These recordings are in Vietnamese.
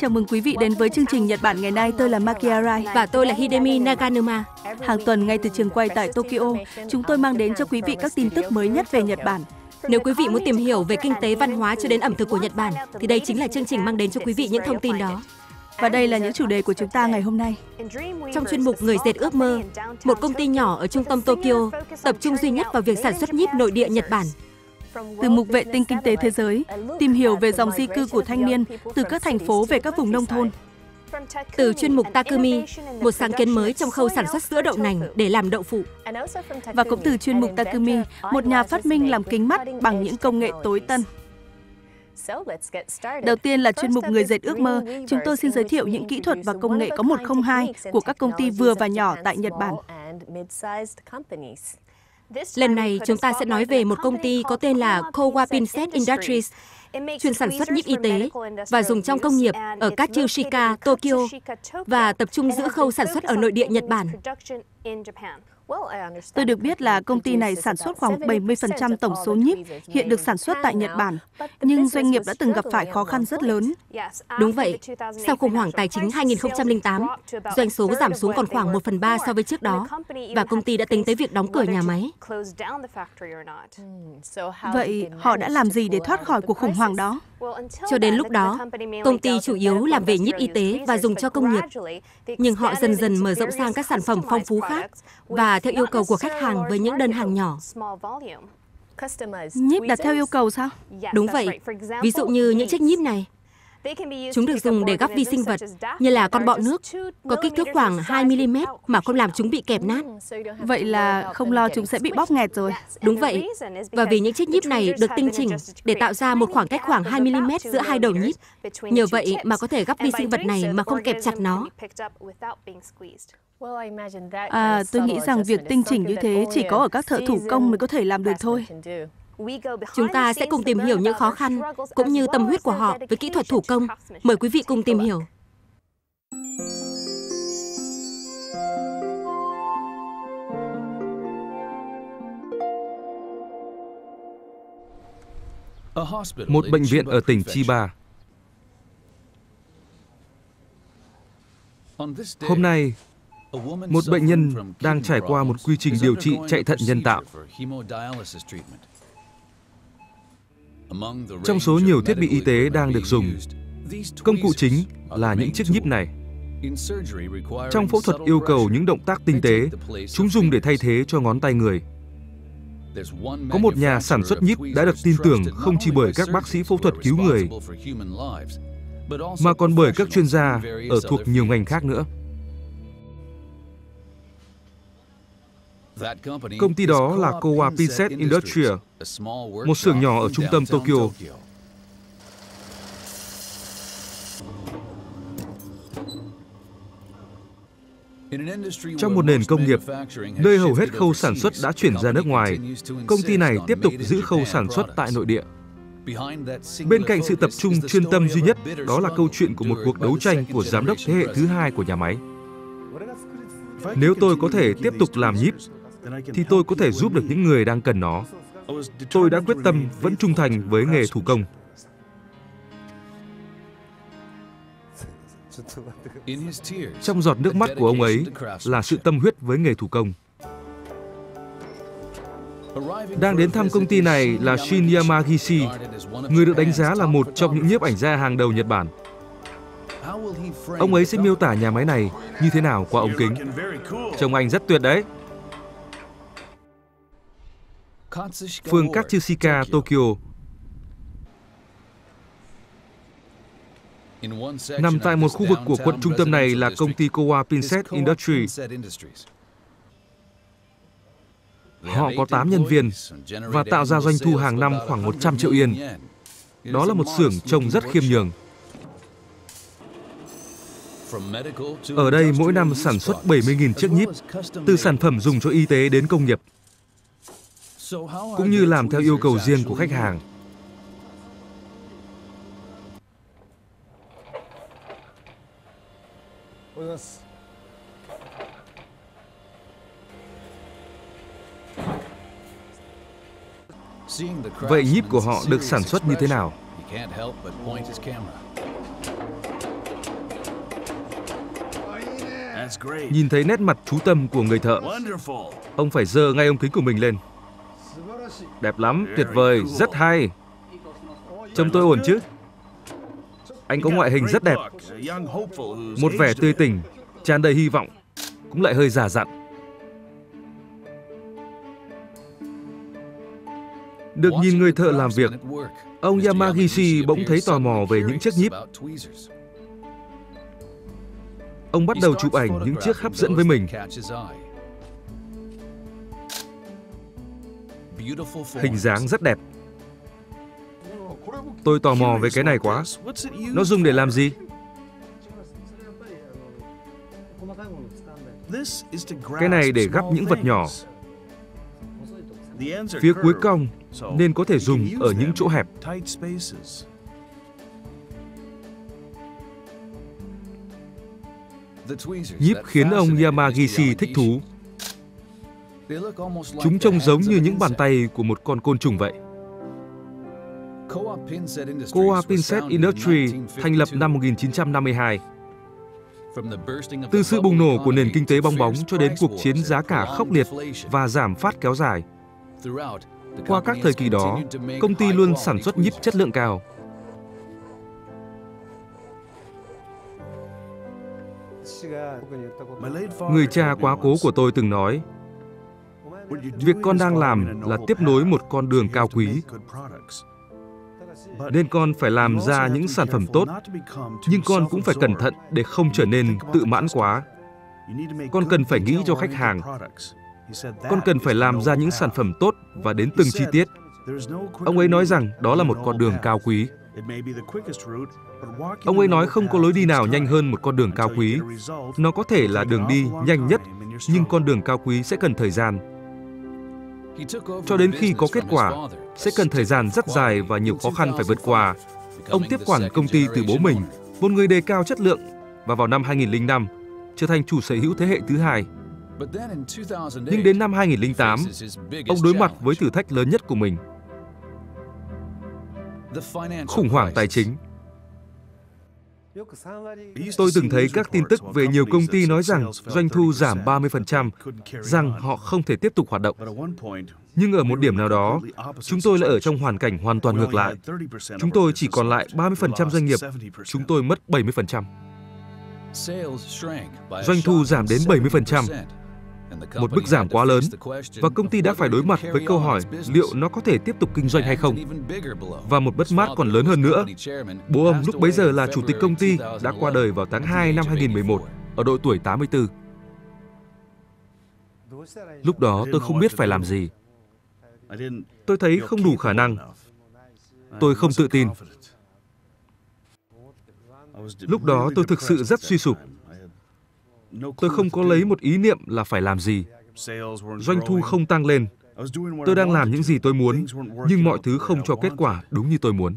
Chào mừng quý vị đến với chương trình Nhật Bản ngày nay. Tôi là Makia Rai. Và tôi là Hidemi Naganuma. Hàng tuần ngay từ trường quay tại Tokyo, chúng tôi mang đến cho quý vị các tin tức mới nhất về Nhật Bản. Nếu quý vị muốn tìm hiểu về kinh tế văn hóa cho đến ẩm thực của Nhật Bản, thì đây chính là chương trình mang đến cho quý vị những thông tin đó. Và đây là những chủ đề của chúng ta ngày hôm nay. Trong chuyên mục Người dệt ước mơ, một công ty nhỏ ở trung tâm Tokyo tập trung duy nhất vào việc sản xuất nhíp nội địa Nhật Bản. Từ mục vệ tinh kinh tế thế giới, tìm hiểu về dòng di cư của thanh niên từ các thành phố về các vùng nông thôn. Từ chuyên mục Takumi, một sáng kiến mới trong khâu sản xuất sữa đậu nành để làm đậu phụ. Và cũng từ chuyên mục Takumi, một nhà phát minh làm kính mắt bằng những công nghệ tối tân. Đầu tiên là chuyên mục Người dệt ước mơ, chúng tôi xin giới thiệu những kỹ thuật và công nghệ có 102 của các công ty vừa và nhỏ tại Nhật Bản. Lần này chúng ta sẽ nói về một công ty có tên là Kowa Pinset Industries, chuyên sản xuất nhíp y tế và dùng trong công nghiệp ở Katsushika, Tokyo và tập trung giữ khâu sản xuất ở nội địa Nhật Bản. Tôi được biết là công ty này sản xuất khoảng 70% tổng số nhíp hiện được sản xuất tại Nhật Bản, nhưng doanh nghiệp đã từng gặp phải khó khăn rất lớn. Đúng vậy, sau khủng hoảng tài chính 2008, doanh số giảm xuống còn khoảng 1 phần 3 so với trước đó, và công ty đã tính tới việc đóng cửa nhà máy. Vậy họ đã làm gì để thoát khỏi cuộc khủng hoảng đó? Cho đến lúc đó, công ty chủ yếu làm về nhíp y tế và dùng cho công nghiệp, nhưng họ dần dần mở rộng sang các sản phẩm phong phú khác và theo yêu cầu của khách hàng với những đơn hàng nhỏ. Nhíp đặt theo yêu cầu sao? Đúng vậy. Ví dụ như những chiếc nhíp này, Chúng được dùng để gắp vi sinh vật như là con bọ nước, có kích thước khoảng 2mm mà không làm chúng bị kẹp nát. Vậy là không lo chúng sẽ bị bóp nghẹt rồi. Đúng vậy. Và vì những chiếc nhíp này được tinh chỉnh để tạo ra một khoảng cách khoảng 2mm giữa hai đầu nhíp. Nhờ vậy mà có thể gắp vi sinh vật này mà không kẹp chặt nó. À, tôi nghĩ rằng việc tinh chỉnh như thế chỉ có ở các thợ thủ công mới có thể làm được thôi. Chúng ta sẽ cùng tìm hiểu những khó khăn cũng như tâm huyết của họ với kỹ thuật thủ công. Mời quý vị cùng tìm hiểu. Một bệnh viện ở tỉnh Chiba. Hôm nay, một bệnh nhân đang trải qua một quy trình điều trị chạy thận nhân tạo. Trong số nhiều thiết bị y tế đang được dùng, công cụ chính là những chiếc nhíp này. Trong phẫu thuật yêu cầu những động tác tinh tế, chúng dùng để thay thế cho ngón tay người. Có một nhà sản xuất nhíp đã được tin tưởng không chỉ bởi các bác sĩ phẫu thuật cứu người, mà còn bởi các chuyên gia ở thuộc nhiều ngành khác nữa. Công ty đó là Kowa Pinset Industrial, một xưởng nhỏ ở trung tâm Tokyo. Trong một nền công nghiệp, nơi hầu hết khâu sản xuất đã chuyển ra nước ngoài, công ty này tiếp tục giữ khâu sản xuất tại nội địa. Bên cạnh sự tập trung chuyên tâm duy nhất, đó là câu chuyện của một cuộc đấu tranh của giám đốc thế hệ thứ hai của nhà máy. Nếu tôi có thể tiếp tục làm nhíp, thì tôi có thể giúp được những người đang cần nó. Tôi đã quyết tâm vẫn trung thành với nghề thủ công. Trong giọt nước mắt của ông ấy là sự tâm huyết với nghề thủ công. Đang đến thăm công ty này là Shin Yamagishi, người được đánh giá là một trong những nhiếp ảnh gia hàng đầu Nhật Bản. Ông ấy sẽ miêu tả nhà máy này như thế nào qua ống kính. Trông anh rất tuyệt đấy phường Katsushika, Tokyo. Nằm tại một khu vực của quận trung tâm này là công ty Kowa Pinset Industries. Họ có 8 nhân viên và tạo ra doanh thu hàng năm khoảng 100 triệu yên. Đó là một xưởng trông rất khiêm nhường. Ở đây mỗi năm sản xuất 70.000 chiếc nhíp, từ sản phẩm dùng cho y tế đến công nghiệp cũng như làm theo yêu cầu riêng của khách hàng. Vậy nhíp của họ được sản xuất như thế nào? Nhìn thấy nét mặt chú tâm của người thợ, ông phải dơ ngay ống kính của mình lên. Đẹp lắm, tuyệt vời, rất hay. Trông tôi ổn chứ? Anh có ngoại hình rất đẹp. Một vẻ tươi tỉnh, tràn đầy hy vọng, cũng lại hơi giả dặn. Được nhìn người thợ làm việc, ông Yamagishi bỗng thấy tò mò về những chiếc nhíp. Ông bắt đầu chụp ảnh những chiếc hấp dẫn với mình. Hình dáng rất đẹp. Tôi tò mò về cái này quá. Nó dùng để làm gì? Cái này để gắp những vật nhỏ. Phía cuối cong nên có thể dùng ở những chỗ hẹp. Nhíp khiến ông Yamagishi thích thú. Chúng trông giống như những bàn tay của một con côn trùng vậy. Coa Pinset Industry thành lập năm 1952. Từ sự bùng nổ của nền kinh tế bong bóng cho đến cuộc chiến giá cả khốc liệt và giảm phát kéo dài. Qua các thời kỳ đó, công ty luôn sản xuất nhíp chất lượng cao. Người cha quá cố của tôi từng nói, việc con đang làm là tiếp nối một con đường cao quý. Nên con phải làm ra những sản phẩm tốt, nhưng con cũng phải cẩn thận để không trở nên tự mãn quá. Con cần phải nghĩ cho khách hàng. Con cần phải làm ra những sản phẩm tốt và đến từng chi tiết. Ông ấy nói rằng đó là một con đường cao quý. Ông ấy nói không có lối đi nào nhanh hơn một con đường cao quý. Nó có thể là đường đi nhanh nhất, nhưng con đường cao quý sẽ cần thời gian. Cho đến khi có kết quả, sẽ cần thời gian rất dài và nhiều khó khăn phải vượt qua. Ông tiếp quản công ty từ bố mình, một người đề cao chất lượng, và vào năm 2005, trở thành chủ sở hữu thế hệ thứ hai. Nhưng đến năm 2008, ông đối mặt với thử thách lớn nhất của mình. Khủng hoảng tài chính. Tôi từng thấy các tin tức về nhiều công ty nói rằng doanh thu giảm 30%, rằng họ không thể tiếp tục hoạt động. Nhưng ở một điểm nào đó, chúng tôi lại ở trong hoàn cảnh hoàn toàn ngược lại. Chúng tôi chỉ còn lại 30% doanh nghiệp, chúng tôi mất 70%. Doanh thu giảm đến 70%, một mức giảm quá lớn và công ty đã phải đối mặt với câu hỏi liệu nó có thể tiếp tục kinh doanh hay không. Và một bất mát còn lớn hơn nữa, bố ông lúc bấy giờ là chủ tịch công ty đã qua đời vào tháng 2 năm 2011 ở độ tuổi 84. Lúc đó tôi không biết phải làm gì. Tôi thấy không đủ khả năng. Tôi không tự tin. Lúc đó tôi thực sự rất suy sụp. Tôi không có lấy một ý niệm là phải làm gì. Doanh thu không tăng lên. Tôi đang làm những gì tôi muốn, nhưng mọi thứ không cho kết quả đúng như tôi muốn.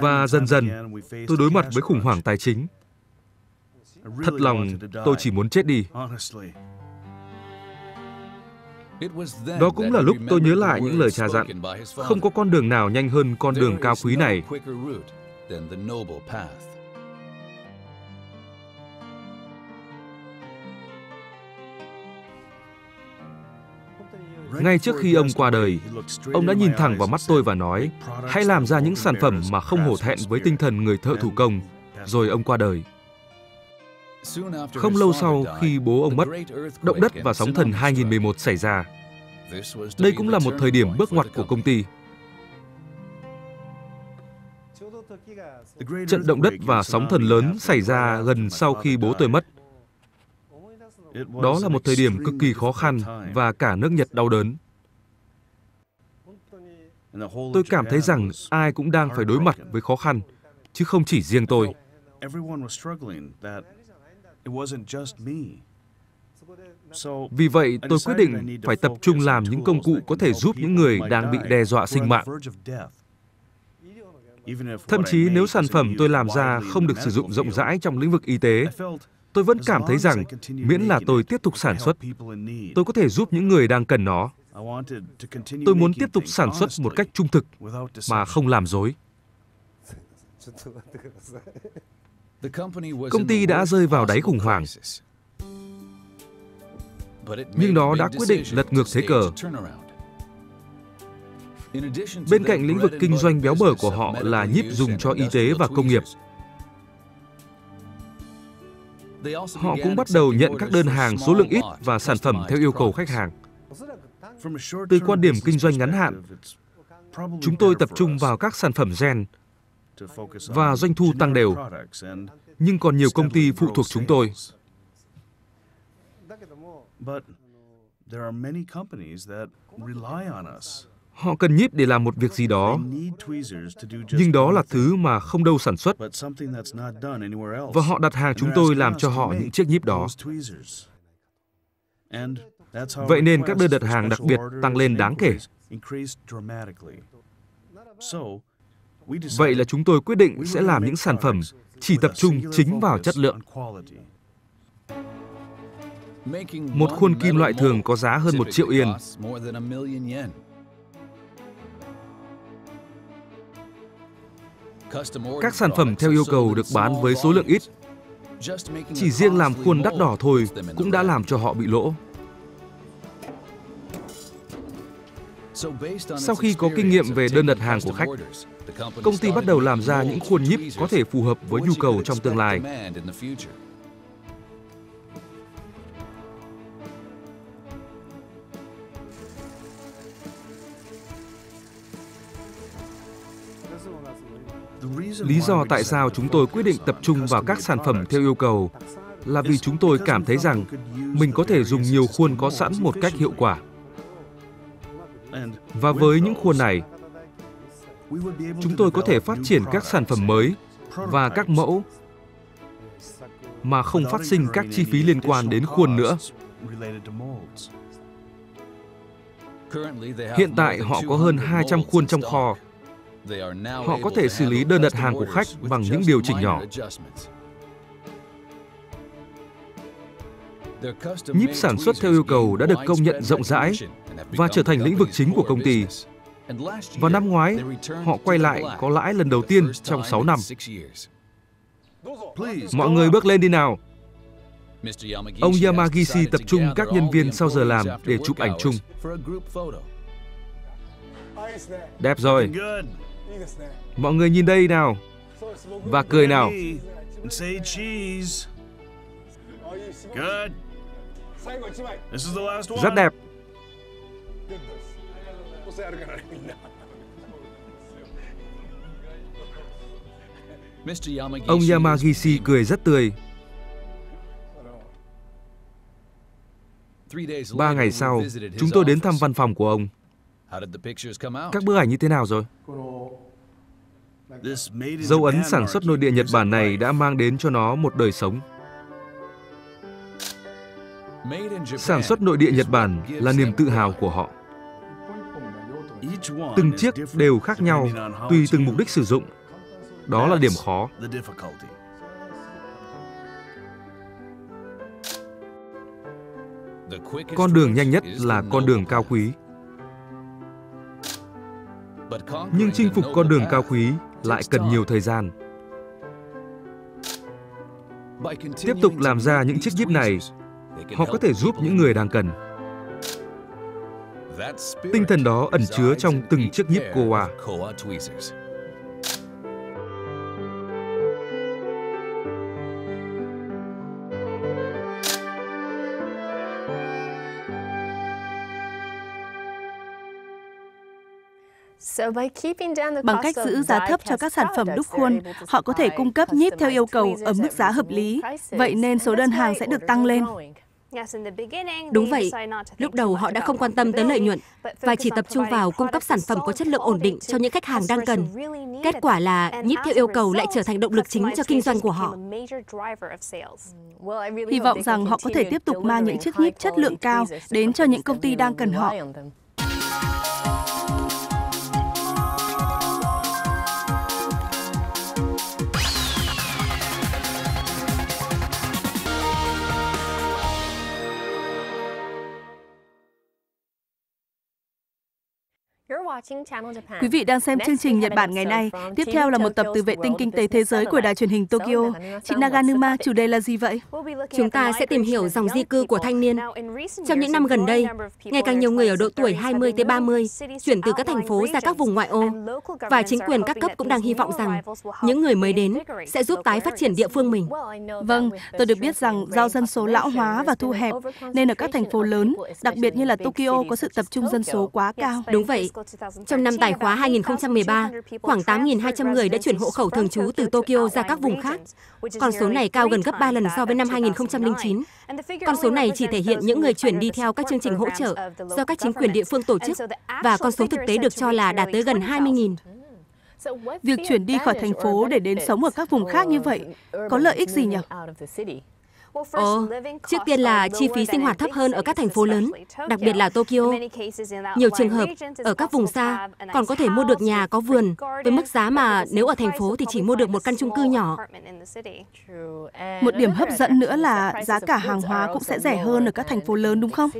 Và dần dần, tôi đối mặt với khủng hoảng tài chính. Thật lòng, tôi chỉ muốn chết đi. Đó cũng là lúc tôi nhớ lại những lời cha dặn. Không có con đường nào nhanh hơn con đường cao quý này. Ngay trước khi ông qua đời, ông đã nhìn thẳng vào mắt tôi và nói, hãy làm ra những sản phẩm mà không hổ thẹn với tinh thần người thợ thủ công. Rồi ông qua đời. Không lâu sau khi bố ông mất, động đất và sóng thần 2011 xảy ra. Đây cũng là một thời điểm bước ngoặt của công ty. Trận động đất và sóng thần lớn xảy ra gần sau khi bố tôi mất. Đó là một thời điểm cực kỳ khó khăn và cả nước Nhật đau đớn. Tôi cảm thấy rằng ai cũng đang phải đối mặt với khó khăn, chứ không chỉ riêng tôi. Vì vậy, tôi quyết định phải tập trung làm những công cụ có thể giúp những người đang bị đe dọa sinh mạng. Thậm chí nếu sản phẩm tôi làm ra không được sử dụng rộng rãi trong lĩnh vực y tế, tôi vẫn cảm thấy rằng miễn là tôi tiếp tục sản xuất, tôi có thể giúp những người đang cần nó. Tôi muốn tiếp tục sản xuất một cách trung thực mà không làm dối. Công ty đã rơi vào đáy khủng hoảng, nhưng nó đã quyết định lật ngược thế cờ. Bên cạnh lĩnh vực kinh doanh béo bở của họ là nhíp dùng cho y tế và công nghiệp, họ cũng bắt đầu nhận các đơn hàng số lượng ít và sản phẩm theo yêu cầu khách hàng. Từ quan điểm kinh doanh ngắn hạn, chúng tôi tập trung vào các sản phẩm gen và doanh thu tăng đều, nhưng còn nhiều công ty phụ thuộc chúng tôi. Họ cần nhíp để làm một việc gì đó, nhưng đó là thứ mà không đâu sản xuất. Và họ đặt hàng chúng tôi làm cho họ những chiếc nhíp đó. Vậy nên các đơn đặt hàng đặc biệt tăng lên đáng kể. Vậy là chúng tôi quyết định sẽ làm những sản phẩm chỉ tập trung chính vào chất lượng. Một khuôn kim loại thường có giá hơn một triệu yên. Các sản phẩm theo yêu cầu được bán với số lượng ít. Chỉ riêng làm khuôn đắt đỏ thôi cũng đã làm cho họ bị lỗ. Sau khi có kinh nghiệm về đơn đặt hàng của khách, công ty bắt đầu làm ra những khuôn nhíp có thể phù hợp với nhu cầu trong tương lai. Lý do tại sao chúng tôi quyết định tập trung vào các sản phẩm theo yêu cầu là vì chúng tôi cảm thấy rằng mình có thể dùng nhiều khuôn có sẵn một cách hiệu quả. Và với những khuôn này, chúng tôi có thể phát triển các sản phẩm mới và các mẫu mà không phát sinh các chi phí liên quan đến khuôn nữa. Hiện tại họ có hơn 200 khuôn trong kho. Họ có thể xử lý đơn đặt hàng của khách bằng những điều chỉnh nhỏ. Nhíp sản xuất theo yêu cầu đã được công nhận rộng rãi và trở thành lĩnh vực chính của công ty. Và năm ngoái, họ quay lại có lãi lần đầu tiên trong 6 năm. Mọi người bước lên đi nào. Ông Yamagishi tập trung các nhân viên sau giờ làm để chụp ảnh chung. Đẹp rồi. Mọi người nhìn đây nào. Và cười nào. Rất đẹp. Ông Yamagishi cười rất tươi. Ba ngày sau, chúng tôi đến thăm văn phòng của ông. Các bức ảnh như thế nào rồi? Dấu ấn sản xuất nội địa Nhật Bản này đã mang đến cho nó một đời sống. Sản xuất nội địa Nhật Bản là niềm tự hào của họ. Từng chiếc đều khác nhau tùy từng mục đích sử dụng. Đó là điểm khó. Con đường nhanh nhất là con đường cao quý. Nhưng chinh phục con đường cao quý lại cần nhiều thời gian. Tiếp tục làm ra những chiếc nhíp này, họ có thể giúp những người đang cần. Tinh thần đó ẩn chứa trong từng chiếc nhíp Koa. Bằng cách giữ giá thấp cho các sản phẩm đúc khuôn, họ có thể cung cấp nhíp theo yêu cầu ở mức giá hợp lý. Vậy nên số đơn hàng sẽ được tăng lên. Đúng vậy, lúc đầu họ đã không quan tâm tới lợi nhuận và chỉ tập trung vào cung cấp sản phẩm có chất lượng ổn định cho những khách hàng đang cần. Kết quả là nhíp theo yêu cầu lại trở thành động lực chính cho kinh doanh của họ. Hy vọng rằng họ có thể tiếp tục mang những chiếc nhíp chất lượng cao đến cho những công ty đang cần họ. Quý vị đang xem chương trình Nhật Bản ngày nay. Tiếp theo là một tập từ vệ tinh kinh tế thế giới của đài truyền hình Tokyo. Chị Naganuma, chủ đề là gì vậy? Chúng ta sẽ tìm hiểu dòng di cư của thanh niên. Trong những năm gần đây, ngày càng nhiều người ở độ tuổi 20 tới 30 chuyển từ các thành phố ra các vùng ngoại ô và chính quyền các cấp cũng đang hy vọng rằng những người mới đến sẽ giúp tái phát triển địa phương mình. Vâng, tôi được biết rằng do dân số lão hóa và thu hẹp nên ở các thành phố lớn, đặc biệt như là Tokyo có sự tập trung dân số quá cao. Đúng vậy. Trong năm tài khóa 2013, khoảng 8.200 người đã chuyển hộ khẩu thường trú từ Tokyo ra các vùng khác. Con số này cao gần gấp 3 lần so với năm 2009. Con số này chỉ thể hiện những người chuyển đi theo các chương trình hỗ trợ do các chính quyền địa phương tổ chức và con số thực tế được cho là đạt tới gần 20.000. Việc chuyển đi khỏi thành phố để đến sống ở các vùng khác như vậy có lợi ích gì nhỉ? Ồ, trước tiên là chi phí sinh hoạt thấp hơn ở các thành phố lớn, đặc biệt là Tokyo. Nhiều trường hợp ở các vùng xa còn có thể mua được nhà có vườn với mức giá mà nếu ở thành phố thì chỉ mua được một căn chung cư nhỏ. Một điểm hấp dẫn nữa là giá cả hàng hóa cũng sẽ rẻ hơn ở các thành phố lớn đúng không?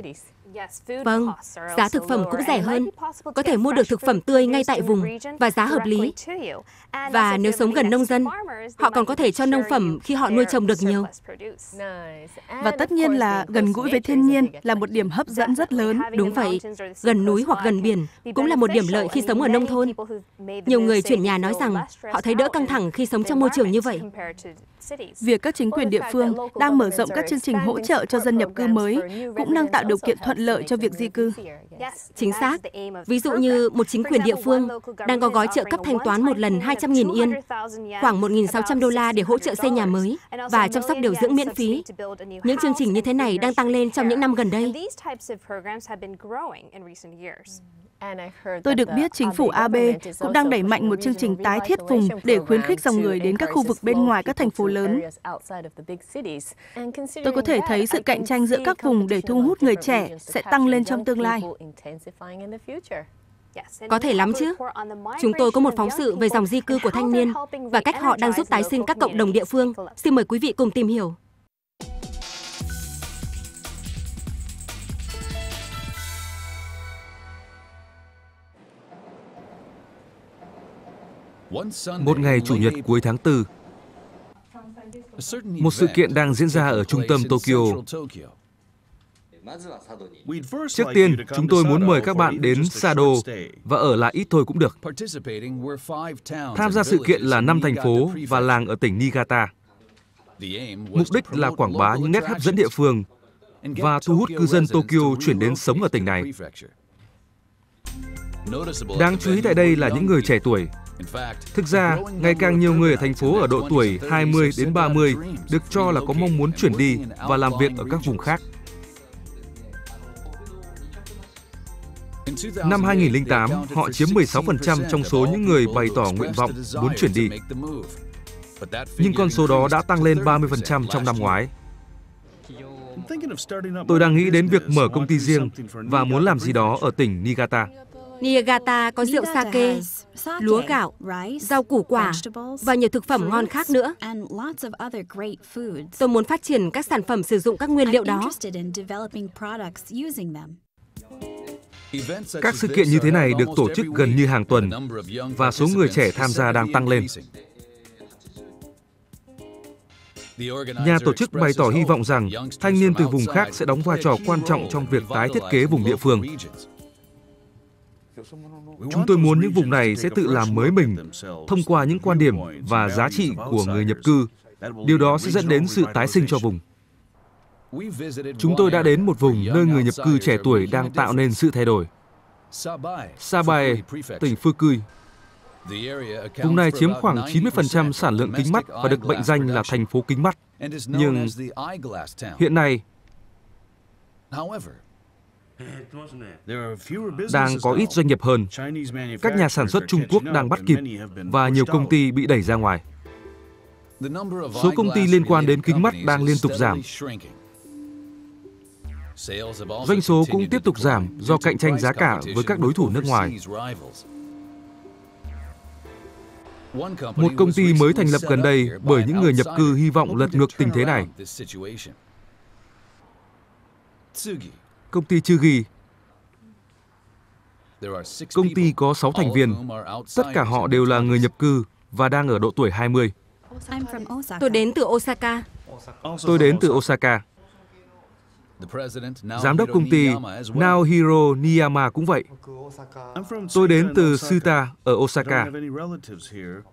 Vâng, giá thực phẩm cũng rẻ hơn. Có thể mua được thực phẩm tươi ngay tại vùng và giá hợp lý. Và nếu sống gần nông dân, họ còn có thể cho nông phẩm khi họ nuôi trồng được nhiều. Và tất nhiên là gần gũi với thiên nhiên là một điểm hấp dẫn rất lớn. Đúng vậy, gần núi hoặc gần biển cũng là một điểm lợi khi sống ở nông thôn. Nhiều người chuyển nhà nói rằng họ thấy đỡ căng thẳng khi sống trong môi trường như vậy. Việc các chính quyền địa phương đang mở rộng các chương trình hỗ trợ cho dân nhập cư mới cũng đang tạo điều kiện thuận lợi cho việc di cư. Chính xác. Ví dụ như một chính quyền địa phương đang có gói trợ cấp thanh toán một lần 200.000 yên, khoảng 1.600 đô la để hỗ trợ xây nhà mới và chăm sóc điều dưỡng miễn phí. Những chương trình như thế này đang tăng lên trong những năm gần đây. Tôi được biết chính phủ Abe cũng đang đẩy mạnh một chương trình tái thiết vùng để khuyến khích dòng người đến các khu vực bên ngoài các thành phố lớn. Tôi có thể thấy sự cạnh tranh giữa các vùng để thu hút người trẻ sẽ tăng lên trong tương lai. Có thể lắm chứ. Chúng tôi có một phóng sự về dòng di cư của thanh niên và cách họ đang giúp tái sinh các cộng đồng địa phương. Xin mời quý vị cùng tìm hiểu. Một ngày Chủ nhật cuối tháng 4, một sự kiện đang diễn ra ở trung tâm Tokyo. Trước tiên, chúng tôi muốn mời các bạn đến Sado và ở lại ít thôi cũng được. Tham gia sự kiện là năm thành phố và làng ở tỉnh Niigata. Mục đích là quảng bá những nét hấp dẫn địa phương và thu hút cư dân Tokyo chuyển đến sống ở tỉnh này. Đáng chú ý tại đây là những người trẻ tuổi, Thực ra, ngày càng nhiều người ở thành phố ở độ tuổi 20 đến 30 được cho là có mong muốn chuyển đi và làm việc ở các vùng khác. Năm 2008, họ chiếm 16% trong số những người bày tỏ nguyện vọng muốn chuyển đi. Nhưng con số đó đã tăng lên 30% trong năm ngoái. Tôi đang nghĩ đến việc mở công ty riêng và muốn làm gì đó ở tỉnh Niigata. Niigata có rượu sake, lúa gạo, rau củ quả và nhiều thực phẩm ngon khác nữa. Tôi muốn phát triển các sản phẩm sử dụng các nguyên liệu đó. Các sự kiện như thế này được tổ chức gần như hàng tuần và số người trẻ tham gia đang tăng lên. Nhà tổ chức bày tỏ hy vọng rằng thanh niên từ vùng khác sẽ đóng vai trò quan trọng trong việc tái thiết kế vùng địa phương. Chúng tôi muốn những vùng này sẽ tự làm mới mình thông qua những quan điểm và giá trị của người nhập cư. Điều đó sẽ dẫn đến sự tái sinh cho vùng. Chúng tôi đã đến một vùng nơi người nhập cư trẻ tuổi đang tạo nên sự thay đổi. Sabae, tỉnh Fukui. Vùng này chiếm khoảng 90% sản lượng kính mắt và được mệnh danh là thành phố kính mắt. Nhưng hiện nay, đang có ít doanh nghiệp hơn. Các nhà sản xuất Trung Quốc đang bắt kịp và nhiều công ty bị đẩy ra ngoài. Số công ty liên quan đến kính mắt đang liên tục giảm. Doanh số cũng tiếp tục giảm do cạnh tranh giá cả với các đối thủ nước ngoài. Một công ty mới thành lập gần đây bởi những người nhập cư hy vọng lật ngược tình thế này. Công ty Chugi Công ty có 6 thành viên, tất cả họ đều là người nhập cư và đang ở độ tuổi 20. Tôi đến từ Osaka. Tôi đến từ Osaka. Giám đốc công ty Naohiro Niyama cũng vậy. Tôi đến từ Suta ở Osaka.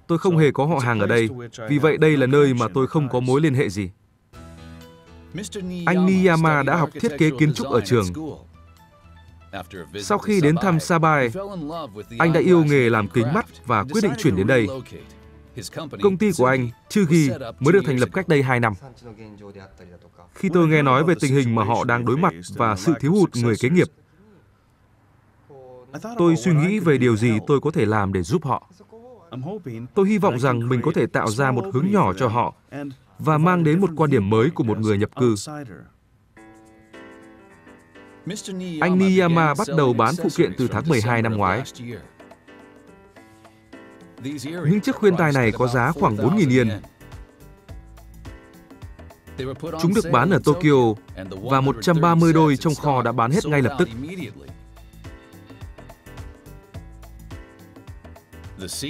Tôi không hề có họ hàng ở đây, vì vậy đây là nơi mà tôi không có mối liên hệ gì. Anh Niyama đã học thiết kế kiến trúc ở trường. Sau khi đến thăm Sabai, anh đã yêu nghề làm kính mắt và quyết định chuyển đến đây. Công ty của anh, Chugi, mới được thành lập cách đây 2 năm. Khi tôi nghe nói về tình hình mà họ đang đối mặt và sự thiếu hụt người kế nghiệp, tôi suy nghĩ về điều gì tôi có thể làm để giúp họ. Tôi hy vọng rằng mình có thể tạo ra một hướng nhỏ cho họ và mang đến một quan điểm mới của một người nhập cư. Anh Niyama bắt đầu bán phụ kiện từ tháng 12 năm ngoái. Những chiếc khuyên tai này có giá khoảng 4.000 yên. Chúng được bán ở Tokyo và 130 đôi trong kho đã bán hết ngay lập tức.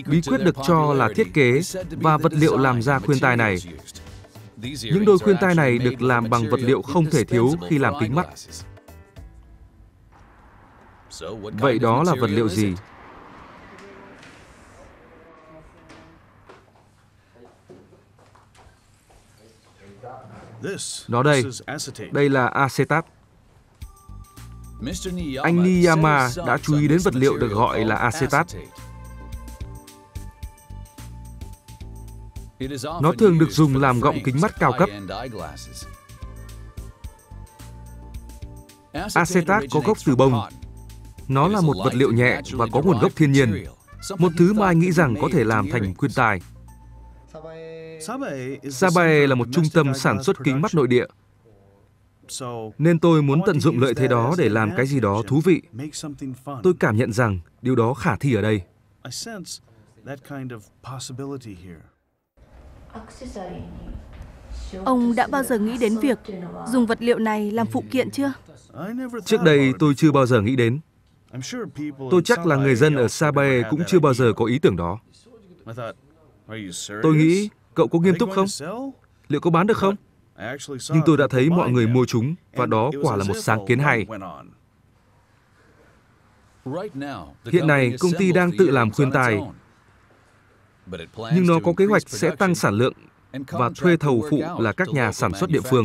Bí quyết được cho là thiết kế và vật liệu làm ra khuyên tai này. Những đôi khuyên tai này được làm bằng vật liệu không thể thiếu khi làm kính mắt. Vậy đó là vật liệu gì? Nó đây, đây là acetat. Anh Niyama đã chú ý đến vật liệu được gọi là acetat. Nó thường được dùng làm gọng kính mắt cao cấp. Acetat có gốc từ bông. Nó là một vật liệu nhẹ và có nguồn gốc thiên nhiên, một thứ mà anh nghĩ rằng có thể làm thành khuyên tai. Sabae là một trung tâm sản xuất kính mắt nội địa. Nên tôi muốn tận dụng lợi thế đó để làm cái gì đó thú vị. Tôi cảm nhận rằng điều đó khả thi ở đây. Ông đã bao giờ nghĩ đến việc dùng vật liệu này làm phụ kiện chưa? Trước đây tôi chưa bao giờ nghĩ đến. Tôi chắc là người dân ở Sabae cũng chưa bao giờ có ý tưởng đó. Tôi nghĩ Cậu có nghiêm túc không? Liệu có bán được không? Nhưng tôi đã thấy mọi người mua chúng và đó quả là một sáng kiến hay. Hiện nay, công ty đang tự làm khuyên tài, nhưng nó có kế hoạch sẽ tăng sản lượng và thuê thầu phụ là các nhà sản xuất địa phương.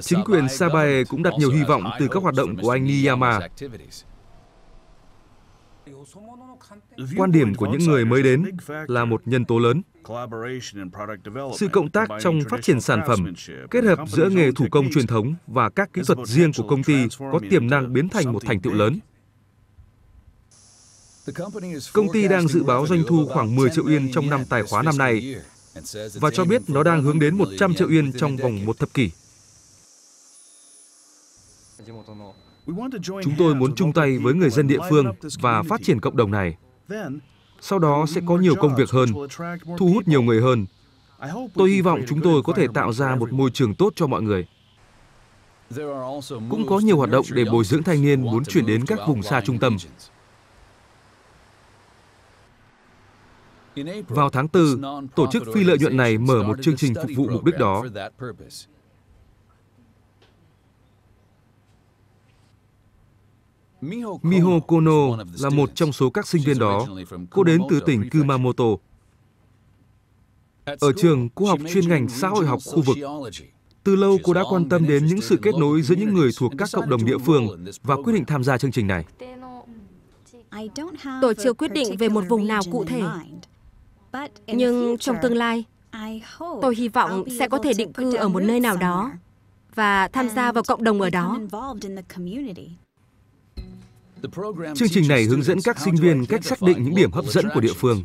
Chính quyền Sabae cũng đặt nhiều hy vọng từ các hoạt động của anh Niyama. Quan điểm của những người mới đến là một nhân tố lớn. Sự cộng tác trong phát triển sản phẩm, kết hợp giữa nghề thủ công truyền thống và các kỹ thuật riêng của công ty có tiềm năng biến thành một thành tựu lớn. Công ty đang dự báo doanh thu khoảng 10 triệu yên trong năm tài khóa năm nay và cho biết nó đang hướng đến 100 triệu yên trong vòng một thập kỷ. Chúng tôi muốn chung tay với người dân địa phương và phát triển cộng đồng này. Sau đó sẽ có nhiều công việc hơn, thu hút nhiều người hơn. Tôi hy vọng chúng tôi có thể tạo ra một môi trường tốt cho mọi người. Cũng có nhiều hoạt động để bồi dưỡng thanh niên muốn chuyển đến các vùng xa trung tâm. Vào tháng 4, tổ chức phi lợi nhuận này mở một chương trình phục vụ mục đích đó. Miho Kono là một trong số các sinh viên đó. Cô đến từ tỉnh Kumamoto. Ở trường, cô học chuyên ngành xã hội học khu vực. Từ lâu cô đã quan tâm đến những sự kết nối giữa những người thuộc các cộng đồng địa phương và quyết định tham gia chương trình này. Tôi chưa quyết định về một vùng nào cụ thể. Nhưng trong tương lai, tôi hy vọng sẽ có thể định cư ở một nơi nào đó và tham gia vào cộng đồng ở đó. Chương trình này hướng dẫn các sinh viên cách xác định những điểm hấp dẫn của địa phương.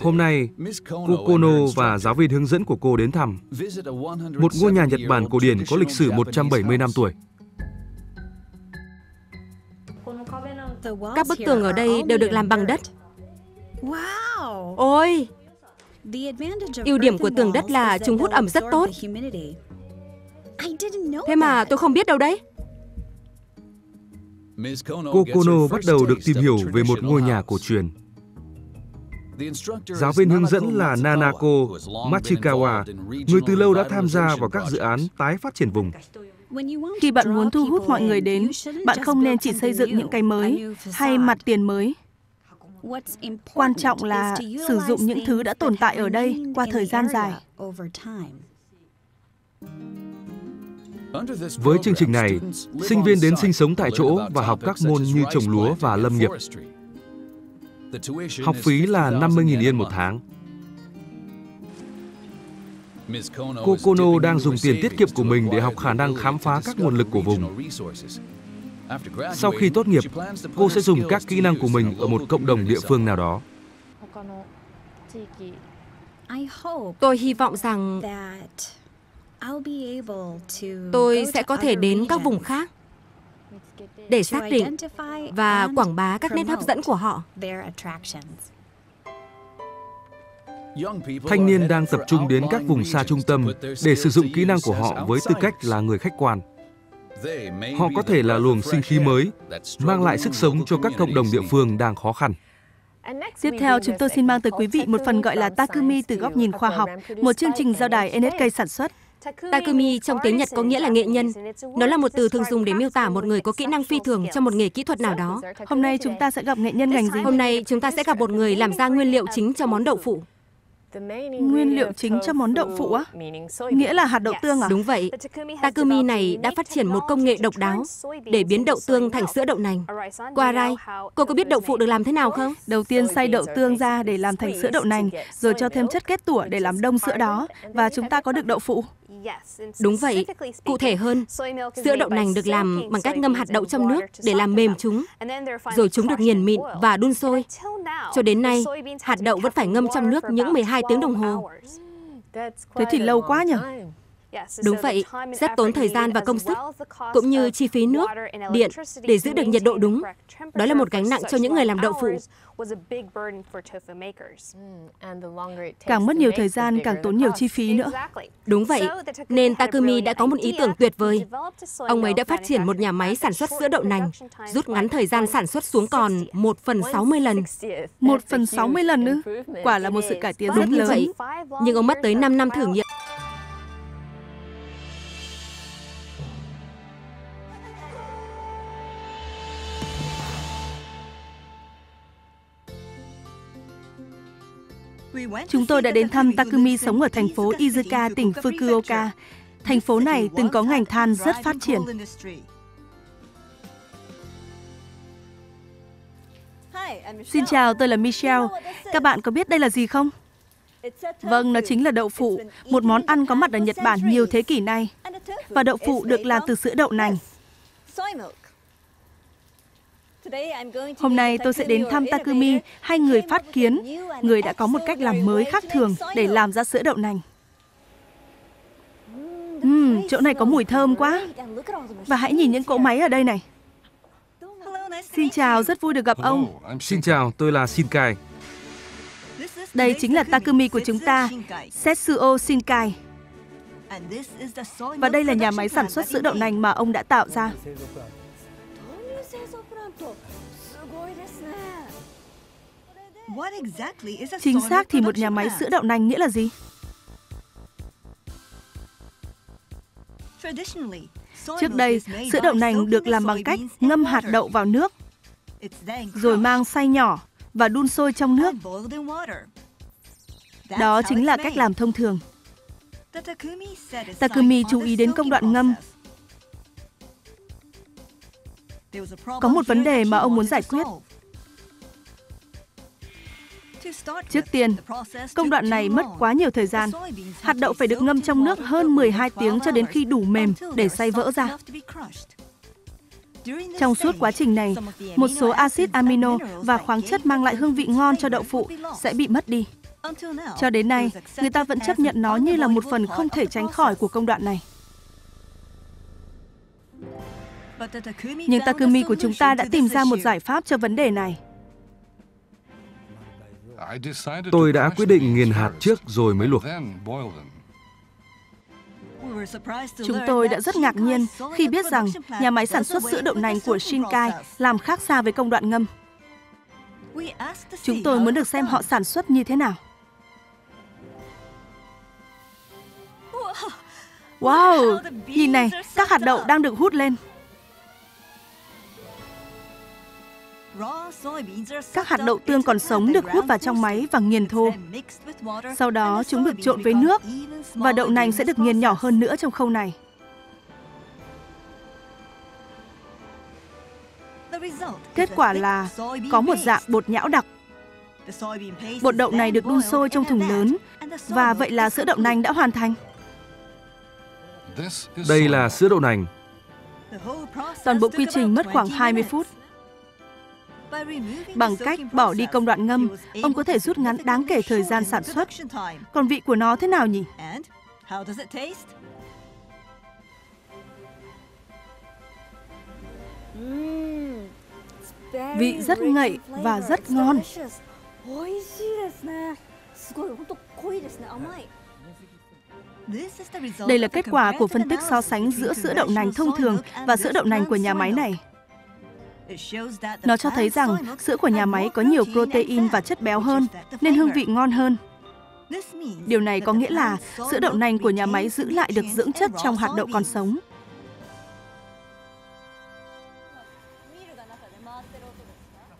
Hôm nay, cô Kono và giáo viên hướng dẫn của cô đến thăm một ngôi nhà Nhật Bản cổ điển có lịch sử 170 năm tuổi. Các bức tường ở đây đều được làm bằng đất. Ôi, Ưu điểm của tường đất là chúng hút ẩm rất tốt. Thế mà tôi không biết đâu đấy. Cô Kono bắt đầu được tìm hiểu về một ngôi nhà cổ truyền. Giáo viên hướng dẫn là Nanako Machikawa, người từ lâu đã tham gia vào các dự án tái phát triển vùng. Khi bạn muốn thu hút mọi người đến, bạn không nên chỉ xây dựng những cái mới hay mặt tiền mới. Quan trọng là sử dụng những thứ đã tồn tại ở đây qua thời gian dài. Với chương trình này, sinh viên đến sinh sống tại chỗ và học các môn như trồng lúa và lâm nghiệp. Học phí là 50.000 yên một tháng. Cô Kono đang dùng tiền tiết kiệm của mình để học khả năng khám phá các nguồn lực của vùng. Sau khi tốt nghiệp, cô sẽ dùng các kỹ năng của mình ở một cộng đồng địa phương nào đó. Tôi hy vọng rằng tôi sẽ có thể đến các vùng khác để xác định và quảng bá các nét hấp dẫn của họ. Thanh niên đang tập trung đến các vùng xa trung tâm để sử dụng kỹ năng của họ với tư cách là người khách quan. Họ có thể là luồng sinh khí mới, mang lại sức sống cho các cộng đồng địa phương đang khó khăn. Tiếp theo, chúng tôi xin mang tới quý vị một phần gọi là Takumi từ góc nhìn khoa học, một chương trình do đài NHK sản xuất. Takumi trong tiếng Nhật có nghĩa là nghệ nhân. Nó là một từ thường dùng để miêu tả một người có kỹ năng phi thường trong một nghề kỹ thuật nào đó. Hôm nay chúng ta sẽ gặp nghệ nhân ngành gì? Hôm nay chúng ta sẽ gặp một người làm ra nguyên liệu chính cho món đậu phụ. Nguyên liệu chính cho món đậu phụ á? Nghĩa là hạt đậu tương à? Đúng vậy. Takumi này đã phát triển một công nghệ độc đáo để biến đậu tương thành sữa đậu nành. Qua Rai, cô có biết đậu phụ được làm thế nào không? Đầu tiên xay đậu tương ra để làm thành sữa đậu nành, rồi cho thêm chất kết tủa để làm đông sữa đó, và chúng ta có được đậu phụ. Đúng vậy. Cụ thể hơn, sữa đậu nành được làm bằng cách ngâm hạt đậu trong nước để làm mềm chúng, rồi chúng được nghiền mịn và đun sôi. Cho đến nay, hạt đậu vẫn phải ngâm trong nước những 12 tiếng đồng hồ. Thế thì lâu quá nhỉ? Đúng vậy, rất tốn thời gian và công sức, cũng như chi phí nước, điện để giữ được nhiệt độ đúng. Đó là một gánh nặng cho những người làm đậu phụ. Càng mất nhiều thời gian, càng tốn nhiều chi phí nữa. Đúng vậy, nên Takumi đã có một ý tưởng tuyệt vời. Ông ấy đã phát triển một nhà máy sản xuất sữa đậu nành, rút ngắn thời gian sản xuất xuống còn 1 phần 60 lần. 1 phần 60 lần nữa? Quả là một sự cải tiến rất lớn. vậy, nhưng ông mất tới 5 năm thử nghiệm. Chúng tôi đã đến thăm Takumi sống ở thành phố Izuka, tỉnh Fukuoka. Thành phố này từng có ngành than rất phát triển. Xin chào, tôi là Michelle. Các bạn có biết đây là gì không? Vâng, nó chính là đậu phụ, một món ăn có mặt ở Nhật Bản nhiều thế kỷ nay. Và đậu phụ được làm từ sữa đậu nành. Hôm nay tôi sẽ đến thăm Takumi, hai người phát kiến, người đã có một cách làm mới khác thường để làm ra sữa đậu nành. Uhm, chỗ này có mùi thơm quá. Và hãy nhìn những cỗ máy ở đây này. Xin chào, rất vui được gặp ông. Xin chào, tôi là Shinkai. Đây chính là Takumi của chúng ta, Setsuo Shinkai. Và đây là nhà máy sản xuất sữa đậu nành mà ông đã tạo ra. Chính xác thì một nhà máy sữa đậu nành nghĩa là gì? Trước đây, sữa đậu nành được làm bằng cách ngâm hạt đậu vào nước, rồi mang xay nhỏ và đun sôi trong nước. Đó chính là cách làm thông thường. Takumi chú ý đến công đoạn ngâm. Có một vấn đề mà ông muốn giải quyết. Trước tiên, công đoạn này mất quá nhiều thời gian. Hạt đậu phải được ngâm trong nước hơn 12 tiếng cho đến khi đủ mềm để xay vỡ ra. Trong suốt quá trình này, một số axit amino và khoáng chất mang lại hương vị ngon cho đậu phụ sẽ bị mất đi. Cho đến nay, người ta vẫn chấp nhận nó như là một phần không thể tránh khỏi của công đoạn này. Nhưng Takumi của chúng ta đã tìm ra một giải pháp cho vấn đề này. Tôi đã quyết định nghiền hạt trước rồi mới luộc. Chúng tôi đã rất ngạc nhiên khi biết rằng nhà máy sản xuất sữa đậu nành của Shinkai làm khác xa với công đoạn ngâm. Chúng tôi muốn được xem họ sản xuất như thế nào. Wow, nhìn này, các hạt đậu đang được hút lên. Các hạt đậu tương còn sống được hút vào trong máy và nghiền thô. Sau đó chúng được trộn với nước và đậu nành sẽ được nghiền nhỏ hơn nữa trong khâu này. Kết quả là có một dạng bột nhão đặc. Bột đậu này được đun sôi trong thùng lớn và vậy là sữa đậu nành đã hoàn thành. Đây là sữa đậu nành. Toàn bộ quy trình mất khoảng 20 phút. Bằng cách bỏ đi công đoạn ngâm, ông có thể rút ngắn đáng kể thời gian sản xuất. Còn vị của nó thế nào nhỉ? Vị rất ngậy và rất ngon. Đây là kết quả của phân tích so sánh giữa sữa đậu nành thông thường và sữa đậu nành của nhà máy này. Nó cho thấy rằng sữa của nhà máy có nhiều protein và chất béo hơn, nên hương vị ngon hơn. Điều này có nghĩa là sữa đậu nành của nhà máy giữ lại được dưỡng chất trong hạt đậu còn sống.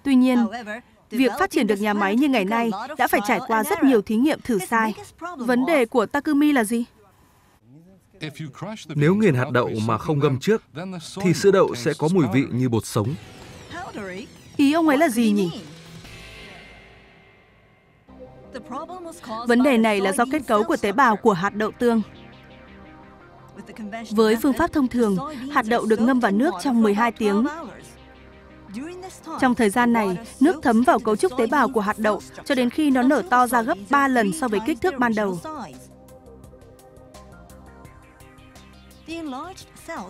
Tuy nhiên, việc phát triển được nhà máy như ngày nay đã phải trải qua rất nhiều thí nghiệm thử sai. Vấn đề của Takumi là gì? Nếu nghiền hạt đậu mà không ngâm trước, thì sữa đậu sẽ có mùi vị như bột sống. Ý ông ấy là gì nhỉ? Vấn đề này là do kết cấu của tế bào của hạt đậu tương. Với phương pháp thông thường, hạt đậu được ngâm vào nước trong 12 tiếng. Trong thời gian này, nước thấm vào cấu trúc tế bào của hạt đậu cho đến khi nó nở to ra gấp 3 lần so với kích thước ban đầu.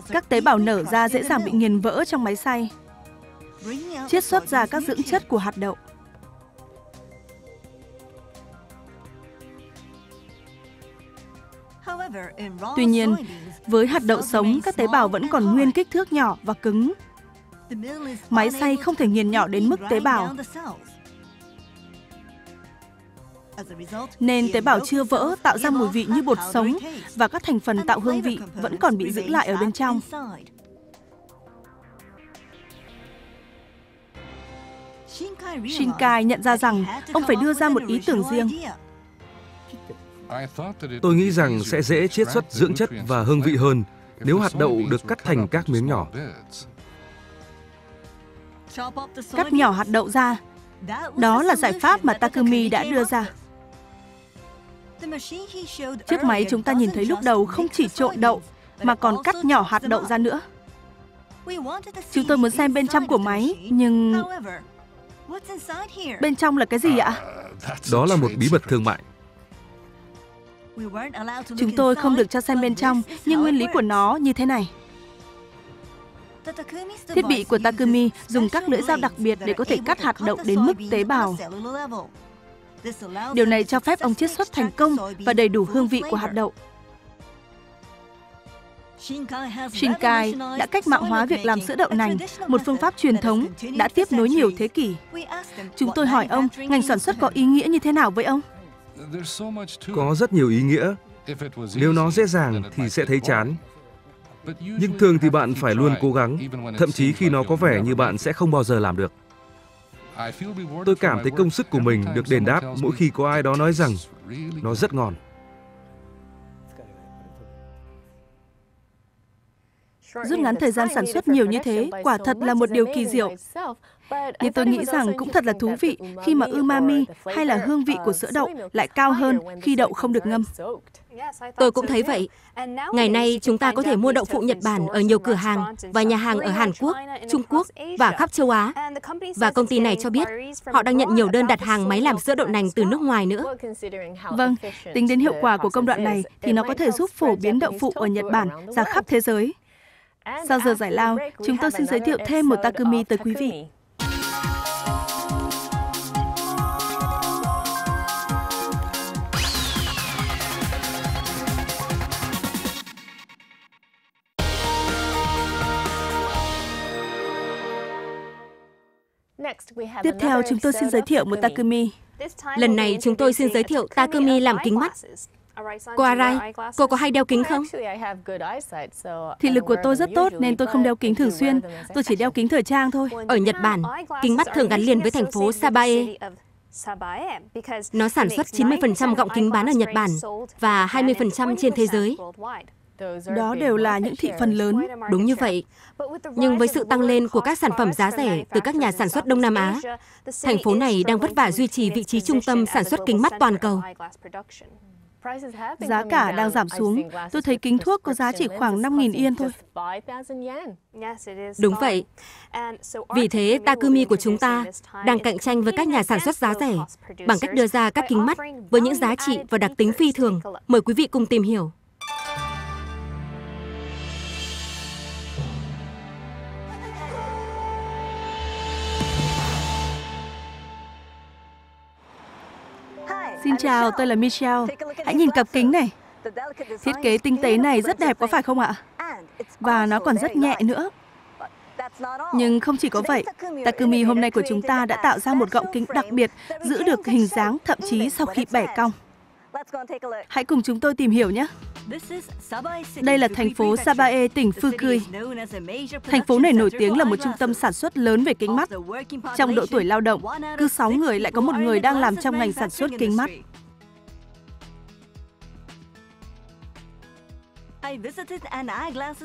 Các tế bào nở ra dễ dàng bị nghiền vỡ trong máy xay, chiết xuất ra các dưỡng chất của hạt đậu. Tuy nhiên, với hạt đậu sống, các tế bào vẫn còn nguyên kích thước nhỏ và cứng. Máy xay không thể nghiền nhỏ đến mức tế bào. Nên tế bào chưa vỡ tạo ra mùi vị như bột sống và các thành phần tạo hương vị vẫn còn bị giữ lại ở bên trong. Shinkai nhận ra rằng ông phải đưa ra một ý tưởng riêng. Tôi nghĩ rằng sẽ dễ chiết xuất dưỡng chất và hương vị hơn nếu hạt đậu được cắt thành các miếng nhỏ. Cắt nhỏ hạt đậu ra. Đó là giải pháp mà Takumi đã đưa ra. Chiếc máy chúng ta nhìn thấy lúc đầu không chỉ trộn đậu, mà còn cắt nhỏ hạt đậu ra nữa. Chúng tôi muốn xem bên trong của máy, nhưng... Bên trong là cái gì ạ? Đó là một bí mật thương mại. Chúng tôi không được cho xem bên trong, nhưng nguyên lý của nó như thế này. Thiết bị của Takumi dùng các lưỡi dao đặc biệt để có thể cắt hạt đậu đến mức tế bào. Điều này cho phép ông chiết xuất thành công và đầy đủ hương vị của hạt đậu. Shinkai đã cách mạng hóa việc làm sữa đậu nành, một phương pháp truyền thống đã tiếp nối nhiều thế kỷ. Chúng tôi hỏi ông, ngành sản xuất có ý nghĩa như thế nào với ông? Có rất nhiều ý nghĩa. Nếu nó dễ dàng thì sẽ thấy chán. Nhưng thường thì bạn phải luôn cố gắng, thậm chí khi nó có vẻ như bạn sẽ không bao giờ làm được. Tôi cảm thấy công sức của mình được đền đáp mỗi khi có ai đó nói rằng nó rất ngon. Rút ngắn thời gian sản xuất nhiều như thế, quả thật là một điều kỳ diệu. Nhưng tôi nghĩ rằng cũng thật là thú vị khi mà umami hay là hương vị của sữa đậu lại cao hơn khi đậu không được ngâm. Tôi cũng thấy vậy. Ngày nay chúng ta có thể mua đậu phụ Nhật Bản ở nhiều cửa hàng và nhà hàng ở Hàn Quốc, Trung Quốc và khắp châu Á. Và công ty này cho biết họ đang nhận nhiều đơn đặt hàng máy làm sữa đậu nành từ nước ngoài nữa. Vâng, tính đến hiệu quả của công đoạn này thì nó có thể giúp phổ biến đậu phụ ở Nhật Bản ra khắp thế giới. Sau giờ giải lao, chúng tôi xin giới thiệu thêm một Takumi tới quý vị. Tiếp theo, chúng tôi xin giới thiệu một Takumi. Lần này, chúng tôi xin giới thiệu Takumi làm kính mắt. Cô Arai, cô có hay đeo kính không? Thị lực của tôi rất tốt nên tôi không đeo kính thường xuyên. Tôi chỉ đeo kính thời trang thôi. Ở Nhật Bản, kính mắt thường gắn liền với thành phố Sabae. Nó sản xuất 90% gọng kính bán ở Nhật Bản và 20% trên thế giới. Đó đều là những thị phần lớn. Đúng như vậy. Nhưng với sự tăng lên của các sản phẩm giá rẻ từ các nhà sản xuất Đông Nam Á, thành phố này đang vất vả duy trì vị trí trung tâm sản xuất kính mắt toàn cầu. Giá cả đang giảm xuống. Tôi thấy kính thuốc có giá chỉ khoảng 5.000 yên thôi. Đúng vậy. Vì thế, Takumi của chúng ta đang cạnh tranh với các nhà sản xuất giá rẻ bằng cách đưa ra các kính mắt với những giá trị và đặc tính phi thường. Mời quý vị cùng tìm hiểu. Xin chào, tôi là Michelle. Hãy nhìn cặp kính này. Thiết kế tinh tế này rất đẹp có phải không ạ? Và nó còn rất nhẹ nữa. Nhưng không chỉ có vậy, Takumi hôm nay của chúng ta đã tạo ra một gọng kính đặc biệt, giữ được hình dáng thậm chí sau khi bẻ cong. Hãy cùng chúng tôi tìm hiểu nhé. Đây là thành phố Sabae, tỉnh Fukui. Thành phố này nổi tiếng là một trung tâm sản xuất lớn về kính mắt. Trong độ tuổi lao động, cứ 6 người lại có một người đang làm trong ngành sản xuất kính mắt.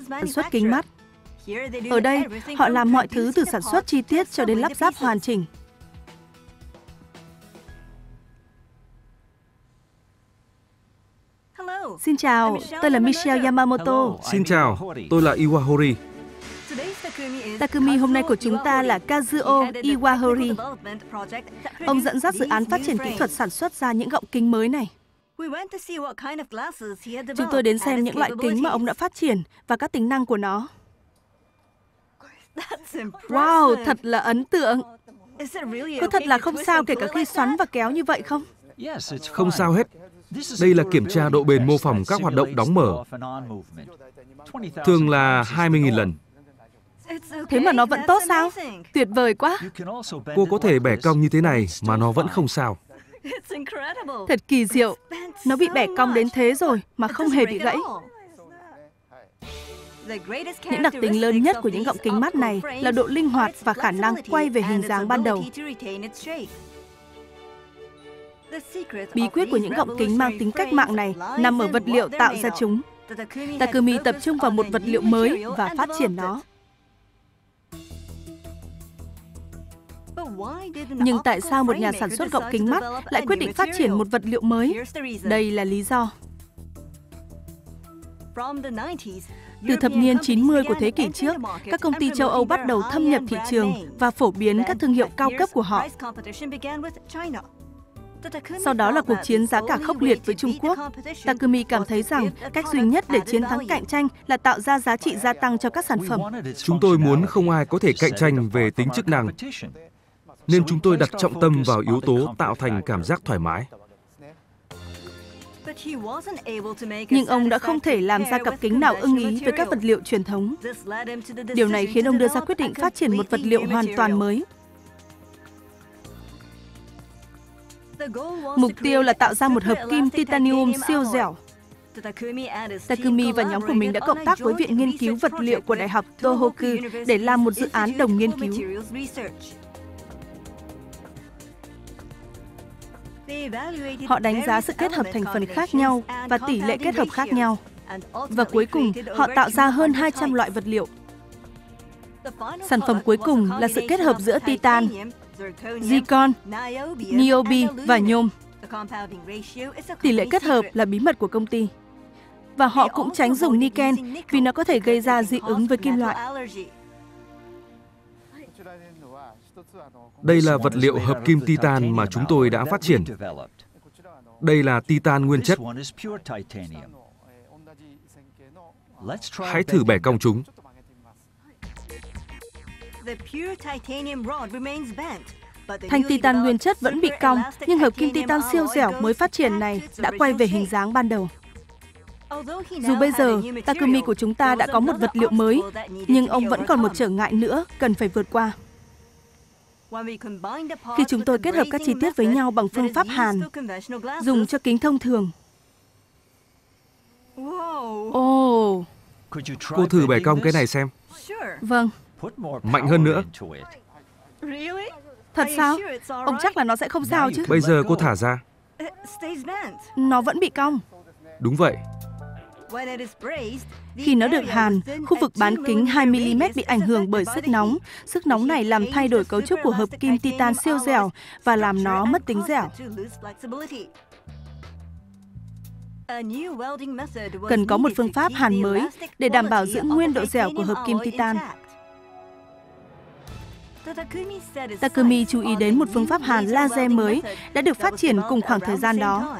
Sản xuất kính mắt. Ở đây, họ làm mọi thứ từ sản xuất chi tiết cho đến lắp ráp hoàn chỉnh. Xin chào, tôi là Michelle Yamamoto. Xin chào, tôi là Iwahori. Takumi hôm nay của chúng ta là Kazuo Iwahori. Ông dẫn dắt dự án phát triển kỹ thuật sản xuất ra những gọng kính mới này. Chúng tôi đến xem những loại kính mà ông đã phát triển và các tính năng của nó. Wow, thật là ấn tượng. Có thật là không sao kể cả khi xoắn và kéo như vậy không? Không sao hết. Đây là kiểm tra độ bền mô phỏng các hoạt động đóng mở. Thường là 20.000 lần. Thế mà nó vẫn tốt sao? Tuyệt vời quá. Cô có thể bẻ cong như thế này mà nó vẫn không sao. Thật kỳ diệu. Nó bị bẻ cong đến thế rồi mà không hề bị gãy. Những đặc tính lớn nhất của những gọng kính mắt này là độ linh hoạt và khả năng quay về hình dáng ban đầu. Bí quyết của những gọng kính mang tính cách mạng này nằm ở vật liệu tạo ra chúng. Takumi tập trung vào một vật liệu mới và phát triển nó. Nhưng tại sao một nhà sản xuất gọng kính mắt lại quyết định phát triển một vật liệu mới? Đây là lý do. Từ thập niên 90 của thế kỷ trước, các công ty châu Âu bắt đầu thâm nhập thị trường và phổ biến các thương hiệu cao cấp của họ. Sau đó là cuộc chiến giá cả khốc liệt với Trung Quốc. Takumi cảm thấy rằng cách duy nhất để chiến thắng cạnh tranh là tạo ra giá trị gia tăng cho các sản phẩm. Chúng tôi muốn không ai có thể cạnh tranh về tính chức năng, nên chúng tôi đặt trọng tâm vào yếu tố tạo thành cảm giác thoải mái. Nhưng ông đã không thể làm ra cặp kính nào ưng ý với các vật liệu truyền thống. Điều này khiến ông đưa ra quyết định phát triển một vật liệu hoàn toàn mới. Mục tiêu là tạo ra một hợp kim titanium siêu dẻo. Takumi và nhóm của mình đã cộng tác với Viện Nghiên cứu Vật liệu của Đại học Tohoku để làm một dự án đồng nghiên cứu. Họ đánh giá sự kết hợp thành phần khác nhau và tỷ lệ kết hợp khác nhau. Và cuối cùng, họ tạo ra hơn 200 loại vật liệu. Sản phẩm cuối cùng là sự kết hợp giữa titan, zircon, niobi và nhôm. Tỷ lệ kết hợp là bí mật của công ty. Và họ cũng tránh dùng niken vì nó có thể gây ra dị ứng với kim loại. Đây là vật liệu hợp kim titan mà chúng tôi đã phát triển. Đây là titan nguyên chất. Hãy thử bẻ cong chúng. Thanh titan nguyên chất vẫn bị cong, nhưng hợp kim titan siêu dẻo mới phát triển này đã quay về hình dáng ban đầu. Dù bây giờ Takumi của chúng ta đã có một vật liệu mới, nhưng ông vẫn còn một trở ngại nữa cần phải vượt qua. Khi chúng tôi kết hợp các chi tiết với nhau bằng phương pháp Hàn, dùng cho kính thông thường. Ồ, oh. cô thử bẻ cong cái này xem. Vâng. Mạnh hơn nữa. Thật sao? Ông chắc là nó sẽ không sao chứ? Bây giờ cô thả ra. Nó vẫn bị cong. Đúng vậy. Khi nó được hàn, khu vực bán kính 2mm bị ảnh hưởng bởi sức nóng. Sức nóng này làm thay đổi cấu trúc của hợp kim titan siêu dẻo và làm nó mất tính dẻo. Cần có một phương pháp hàn mới để đảm bảo giữ nguyên độ dẻo của hợp kim titan. Takumi chú ý đến một phương pháp hàn laser mới đã được phát triển cùng khoảng thời gian đó.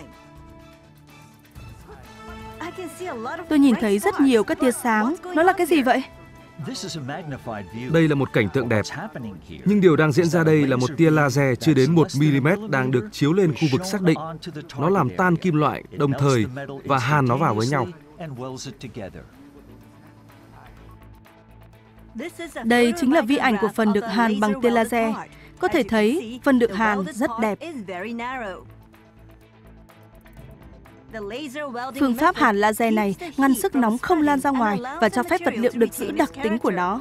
Tôi nhìn thấy rất nhiều các tia sáng. Nó là cái gì vậy? Đây là một cảnh tượng đẹp. Nhưng điều đang diễn ra đây là một tia laser chưa đến 1 mm đang được chiếu lên khu vực xác định. Nó làm tan kim loại, đồng thời, và hàn nó vào với nhau. Đây chính là vi ảnh của phần được hàn bằng tia laser. Có thể thấy, phần được hàn rất đẹp. Phương pháp hàn laser này ngăn sức nóng không lan ra ngoài và cho phép vật liệu được giữ đặc tính của nó.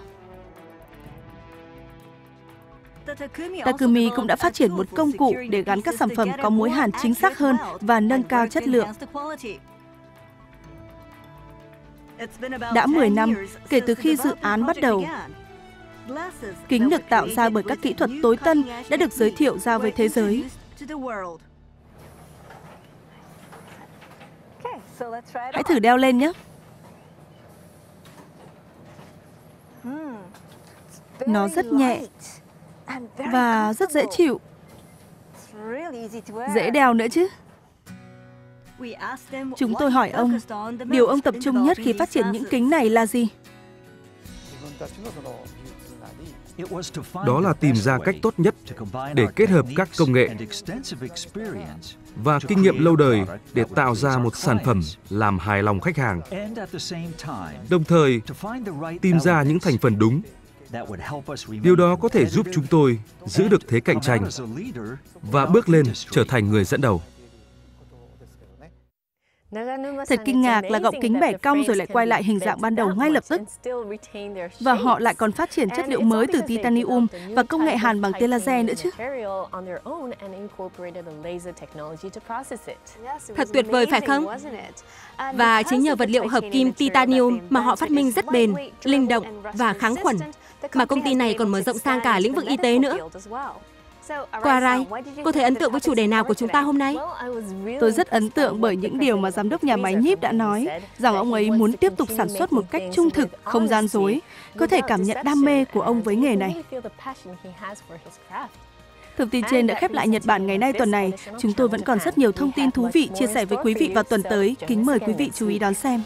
Takumi cũng đã phát triển một công cụ để gắn các sản phẩm có mối hàn chính xác hơn và nâng cao chất lượng. Đã 10 năm kể từ khi dự án bắt đầu. Kính được tạo ra bởi các kỹ thuật tối tân đã được giới thiệu ra với thế giới. Hãy thử đeo lên nhé. Nó rất nhẹ và rất dễ chịu. Dễ đeo nữa chứ. Chúng tôi hỏi ông, điều ông tập trung nhất khi phát triển những kính này là gì? Đó là tìm ra cách tốt nhất để kết hợp các công nghệ và kinh nghiệm lâu đời để tạo ra một sản phẩm làm hài lòng khách hàng. Đồng thời, tìm ra những thành phần đúng. Điều đó có thể giúp chúng tôi giữ được thế cạnh tranh và bước lên trở thành người dẫn đầu. Thật kinh ngạc là gọng kính bẻ cong rồi lại quay lại hình dạng ban đầu ngay lập tức. Và họ lại còn phát triển chất liệu mới từ titanium và công nghệ hàn bằng tia laser nữa chứ. Thật tuyệt vời phải không? Và chính nhờ vật liệu hợp kim titanium mà họ phát minh rất bền, linh động và kháng khuẩn, mà công ty này còn mở rộng sang cả lĩnh vực y tế nữa. Quarai, cô thấy ấn tượng với chủ đề nào của chúng ta hôm nay? Tôi rất ấn tượng bởi những điều mà giám đốc nhà máy nhíp đã nói, rằng ông ấy muốn tiếp tục sản xuất một cách trung thực, không gian dối. Có thể cảm nhận đam mê của ông với nghề này. Thông tin trên đã khép lại Nhật Bản ngày nay tuần này. Chúng tôi vẫn còn rất nhiều thông tin thú vị chia sẻ với quý vị vào tuần tới. Kính mời quý vị chú ý đón xem.